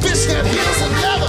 This that here's another.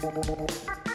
Thank you.